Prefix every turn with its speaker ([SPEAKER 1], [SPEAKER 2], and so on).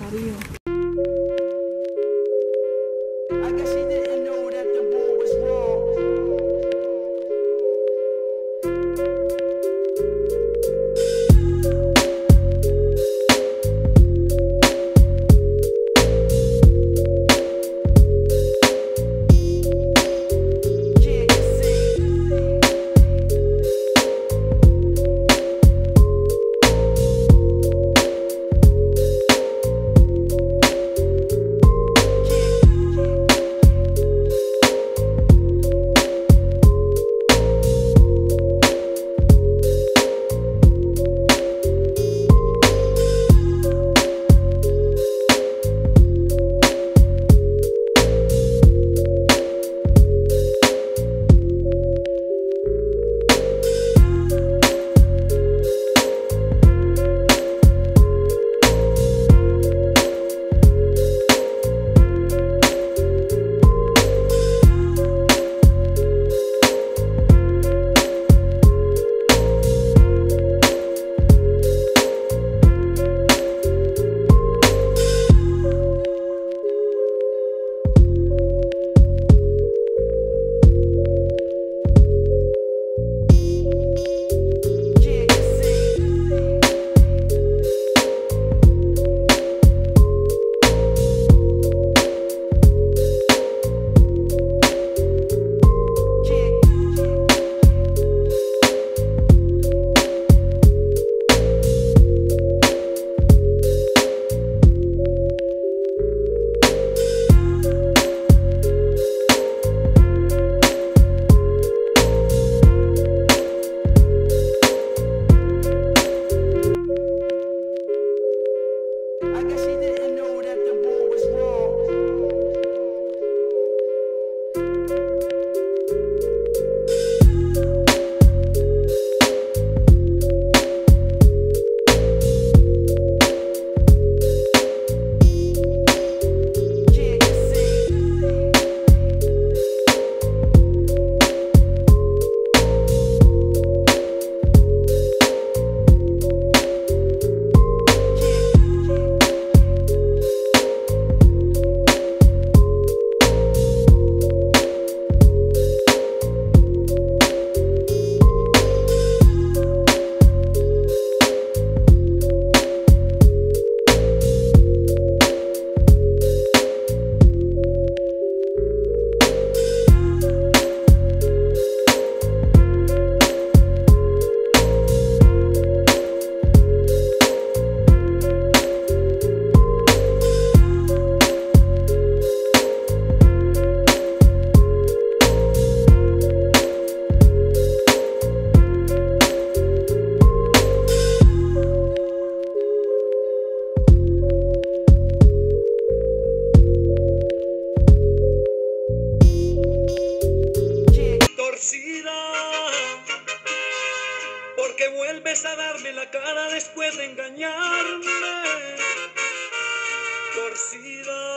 [SPEAKER 1] 哪里有？Darme la cara después de engañarme. Torcida.